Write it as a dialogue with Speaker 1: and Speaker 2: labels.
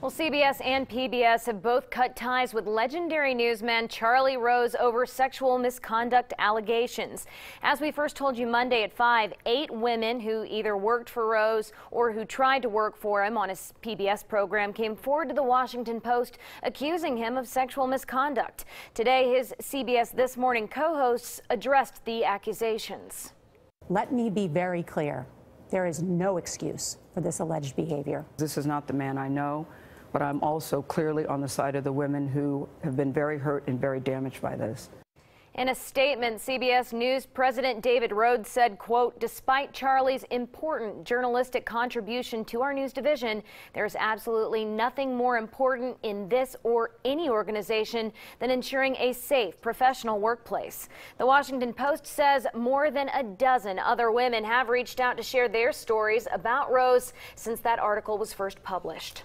Speaker 1: Well, CBS and PBS have both cut ties with legendary newsman Charlie Rose over sexual misconduct allegations. As we first told you Monday at 5, eight women who either worked for Rose or who tried to work for him on his PBS program came forward to the Washington Post accusing him of sexual misconduct. Today, his CBS This Morning co-hosts addressed the accusations.
Speaker 2: Let me be very clear. There is no excuse for this alleged behavior.
Speaker 3: This is not the man I know but I'm also clearly on the side of the women who have been very hurt and very damaged by this.
Speaker 1: In a statement, CBS News President David Rhodes said, quote, despite Charlie's important journalistic contribution to our news division, there's absolutely nothing more important in this or any organization than ensuring a safe, professional workplace. The Washington Post says more than a dozen other women have reached out to share their stories about Rose since that article was first published.